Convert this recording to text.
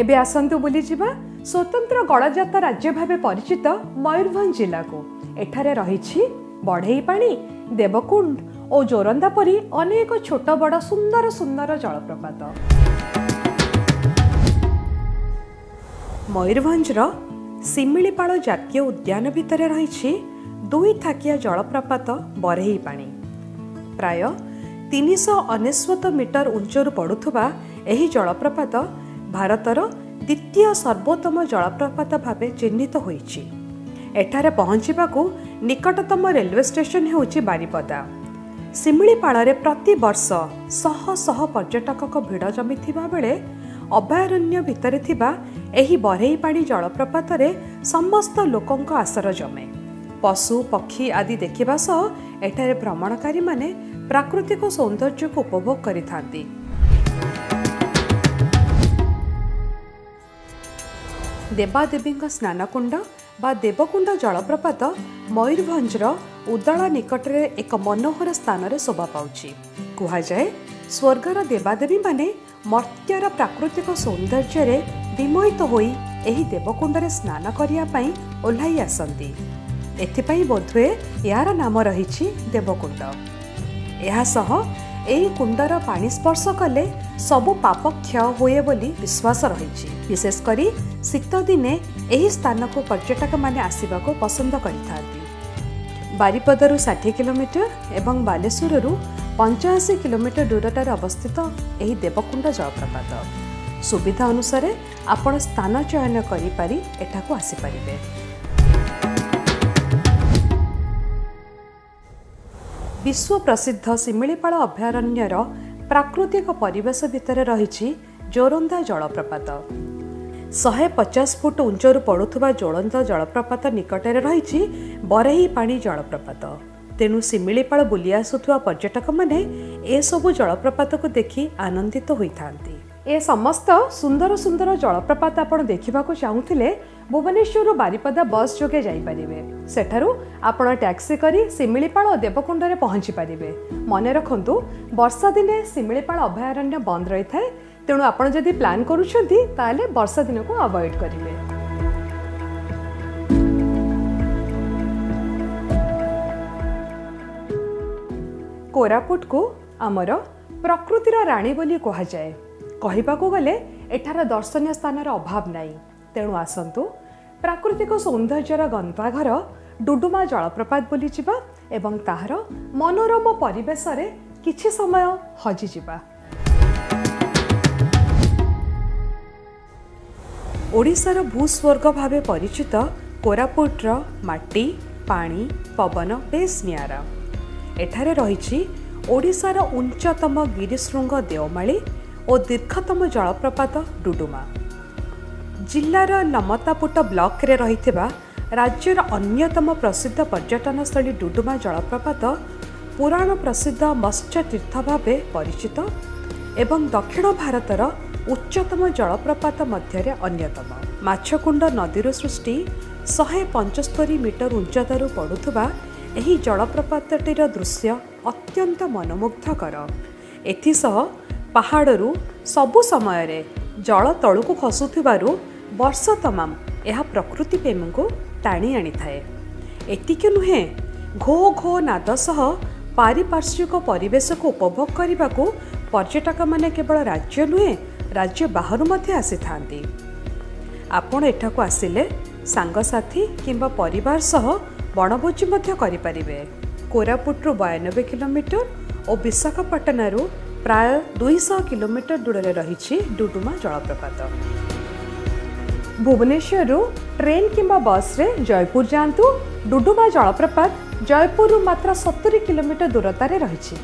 ଏବେ ଆସନ୍ତୁ ବୁଲିଯିବା ସ୍ୱତନ୍ତ୍ର ଗଡ଼ଜାତ ରାଜ୍ୟ ଭାବେ ପରିଚିତ ମୟୂରଭଞ୍ଜ ଜିଲ୍ଲାକୁ। ଏଠାରେ ରହିଛି ବଢ଼େଇ ପାଣି ଦେବକୁଣ୍ଡ ଓ ଜୋରନ୍ଦା ପରି ଅନେକ ଛୋଟ ବଡ଼ ସୁନ୍ଦର ସୁନ୍ଦର ଜଳପ୍ରପାତ। ମୟୂରଭଞ୍ଜର ଶିମିଳିପାଳ ଜାତୀୟ ଉଦ୍ୟାନ ଭିତରେ ରହିଛି ଦୁଇ ଥାକିଆ ଜଳପ୍ରପାତ ବରେହି ପାଣି। ପ୍ରାୟ ତିନିଶହ ଅନେଶ୍ୱତ ମିଟର ଉଚ୍ଚରୁ ପଡ଼ୁଥିବା ଏହି ଜଳପ୍ରପାତ ଭାରତର ଦ୍ୱିତୀୟ ସର୍ବୋତ୍ତମ ଜଳପ୍ରପାତ ଭାବେ ଚିହ୍ନିତ ହୋଇଛି। ଏଠାରେ ପହଞ୍ଚିବାକୁ ନିକଟତମ ରେଲୱେ ଷ୍ଟେସନ ହେଉଛି ବାରିପଦା। ଶିମିଳିପାଳରେ ପ୍ରତିବର୍ଷ ଶହ ଶହ ପର୍ଯ୍ୟଟକଙ୍କ ଭିଡ଼ ଜମିଥିବା ବେଳେ ଅଭୟାରଣ୍ୟ ଭିତରେ ଥିବା ଏହି ବରେହି ପାଣି ଜଳପ୍ରପାତରେ ସମସ୍ତ ଲୋକଙ୍କ ଆସର ଜମେ। ପଶୁ ପକ୍ଷୀ ଆଦି ଦେଖିବା ସହ ଏଠାରେ ଭ୍ରମଣକାରୀମାନେ ପ୍ରାକୃତିକ ସୌନ୍ଦର୍ଯ୍ୟକୁ ଉପଭୋଗ କରିଥାନ୍ତି। ଦେବାଦେବୀଙ୍କ ସ୍ନାନକୁଣ୍ଡ ବା ଦେବକୁଣ୍ଡ ଜଳପ୍ରପାତ ମୟୂରଭଞ୍ଜର ଉଦଳା ନିକଟରେ ଏକ ମନୋହର ସ୍ଥାନରେ ଶୋଭା ପାଉଛି। କୁହାଯାଏ ସ୍ୱର୍ଗର ଦେବାଦେବୀମାନେ ମର୍ତ୍ତ୍ୟର ପ୍ରାକୃତିକ ସୌନ୍ଦର୍ଯ୍ୟରେ ବିମୋହିତ ହୋଇ ଏହି ଦେବକୁଣ୍ଡରେ ସ୍ନାନ କରିବା ପାଇଁ ଓହ୍ଲାଇ ଆସନ୍ତି। ଏଥିପାଇଁ ବୋଧହୁଏ ଏହାର ନାମ ରହିଛି ଦେବକୁଣ୍ଡ। ଏହା ସହ ଏହି କୁଣ୍ଡର ପାଣି ସ୍ପର୍ଶ କଲେ ସବୁ ପାପ କ୍ଷୟ ହୁଏ ବୋଲି ବିଶ୍ୱାସ ରହିଛି। ବିଶେଷ କରି ଶୀତ ଦିନେ ଏହି ସ୍ଥାନକୁ ପର୍ଯ୍ୟଟକମାନେ ଆସିବାକୁ ପସନ୍ଦ କରିଥାନ୍ତି। ବାରିପଦାରୁ ଷାଠିଏ କିଲୋମିଟର ଏବଂ ବାଲେଶ୍ୱରରୁ ପଞ୍ଚାଅଶୀ କିଲୋମିଟର ଦୂରତାରେ ଅବସ୍ଥିତ ଏହି ଦେବକୁଣ୍ଡ ଜଳପ୍ରପାତ। ସୁବିଧା ଅନୁସାରେ ଆପଣ ସ୍ଥାନ ଚୟନ କରିପାରି ଏଠାକୁ ଆସିପାରିବେ। ବିଶ୍ୱ ପ୍ରସିଦ୍ଧ ଶିମିଳିପାଳ ଅଭୟାରଣ୍ୟର ପ୍ରାକୃତିକ ପରିବେଶ ଭିତରେ ରହିଛି ଜୋରନ୍ଦା ଜଳପ୍ରପାତ। ଶହେ ପଚାଶ ଫୁଟ ଉଞ୍ଚରୁ ପଡ଼ୁଥିବା ଜୋଳନ୍ଦ ଜଳପ୍ରପାତ ନିକଟରେ ରହିଛି ବରେହି ପାଣି ଜଳପ୍ରପାତ। ତେଣୁ ଶିମିଳିପାଳ ବୁଲି ଆସୁଥିବା ପର୍ଯ୍ୟଟକମାନେ ଏସବୁ ଜଳପ୍ରପାତକୁ ଦେଖି ଆନନ୍ଦିତ ହୋଇଥାନ୍ତି। ଏ ସମସ୍ତ ସୁନ୍ଦର ସୁନ୍ଦର ଜଳପ୍ରପାତ ଆପଣ ଦେଖିବାକୁ ଚାହୁଁଥିଲେ ଭୁବନେଶ୍ୱରରୁ ବାରିପଦା ବସ୍ ଯୋଗେ ଯାଇପାରିବେ। ସେଠାରୁ ଆପଣ ଟ୍ୟାକ୍ସି କରି ଶିମିଳିପାଳ ଓ ଦେବକୁଣ୍ଡରେ ପହଞ୍ଚି ପାରିବେ। ମନେ ରଖନ୍ତୁ ବର୍ଷା ଦିନେ ଶିମିଳିପାଳ ଅଭୟାରଣ୍ୟ ବନ୍ଦ ରହିଥାଏ। ତେଣୁ ଆପଣ ଯଦି ପ୍ଲାନ୍ କରୁଛନ୍ତି ତାହେଲେ ବର୍ଷା ଦିନକୁ ଆଭଏଡ୍ କରିବେ। କୋରାପୁଟକୁ ଆମର ପ୍ରକୃତିର ରାଣୀ ବୋଲି କୁହାଯାଏ। କହିବାକୁ ଗଲେ ଏଠାର ଦର୍ଶନୀୟ ସ୍ଥାନର ଅଭାବ ନାହିଁ। ତେଣୁ ଆସନ୍ତୁ। ପ୍ରାକୃତିକ ସୌନ୍ଦର୍ଯ୍ୟର ଗନ୍ତାଘର ଡୁଡୁମା ଜଳପ୍ରପାତ ବୁଲିଯିବା ଏବଂ ତାହାର ମନୋରମ ପରିବେଶରେ କିଛି ସମୟ ହଜିଯିବା। ଓଡ଼ିଶାର ଭୂସ୍ୱର୍ଗ ଭାବେ ପରିଚିତ କୋରାପୁଟର ମାଟି ପାଣି ପବନ ବେଶ୍ ନିଆରା। ଏଠାରେ ରହିଛି ଓଡ଼ିଶାର ଉଚ୍ଚତମ ଗିରିଶୃଙ୍ଗ ଦେଓମାଳି ଓ ଦୀର୍ଘତମ ଜଳପ୍ରପାତ ଡୁଡୁମା। ଜିଲ୍ଲାର ଲମତାପୁଟ ବ୍ଲକରେ ରହିଥିବା ରାଜ୍ୟର ଅନ୍ୟତମ ପ୍ରସିଦ୍ଧ ପର୍ଯ୍ୟଟନସ୍ଥଳୀ ଡୁଡୁମା ଜଳପ୍ରପାତ ପୁରାଣ ପ୍ରସିଦ୍ଧ ମତ୍ସ୍ୟତୀର୍ଥ ଭାବେ ପରିଚିତ ଏବଂ ଦକ୍ଷିଣ ଭାରତର ଉଚ୍ଚତମ ଜଳପ୍ରପାତ ମଧ୍ୟରେ ଅନ୍ୟତମ। ମାଛକୁଣ୍ଡ ନଦୀରୁ ସୃଷ୍ଟି ଶହେ ପଞ୍ଚସ୍ତରୀ ମିଟର ଉଚ୍ଚତାରୁ ପଡ଼ୁଥିବା ଏହି ଜଳପ୍ରପାତଟିର ଦୃଶ୍ୟ ଅତ୍ୟନ୍ତ ମନମୁଗ୍ଧକର। ଏଥିସହ ପାହାଡ଼ରୁ ସବୁ ସମୟରେ ଜଳ ତଳକୁ ଖସୁଥିବାରୁ ବର୍ଷ ତମାମ ଏହା ପ୍ରକୃତି ପ୍ରେମୀଙ୍କୁ ଟାଣି ଆଣିଥାଏ। ଏତିକି ନୁହେଁ ଘୋ ଘୋ ନାଦ ସହ ପାରିପାର୍ଶ୍ୱିକ ପରିବେଶକୁ ଉପଭୋଗ କରିବାକୁ ପର୍ଯ୍ୟଟକମାନେ କେବଳ ରାଜ୍ୟ ନୁହେଁ ରାଜ୍ୟ ବାହାରୁ ମଧ୍ୟ ଆସିଥାନ୍ତି। ଆପଣ ଏଠାକୁ ଆସିଲେ ସାଙ୍ଗସାଥୀ କିମ୍ବା ପରିବାର ସହ ବଣଭୋଜି ମଧ୍ୟ କରିପାରିବେ। କୋରାପୁଟରୁ ବୟାନବେ କିଲୋମିଟର ଓ ବିଶାଖାପାଟଣାରୁ ପ୍ରାୟ ଦୁଇଶହ କିଲୋମିଟର ଦୂରରେ ରହିଛି ଡୁଡୁମା ଜଳପ୍ରପାତ ଭୁବନେଶ୍ୱରରୁ ଟ୍ରେନ୍ କିମ୍ବା ବସ୍ରେ ଜୟପୁର ଯାଆନ୍ତୁ ଡୁଡୁମା ଜଳପ୍ରପାତ ଜୟପୁରରୁ ମାତ୍ର ସତୁରି କିଲୋମିଟର ଦୂରତାରେ ରହିଛି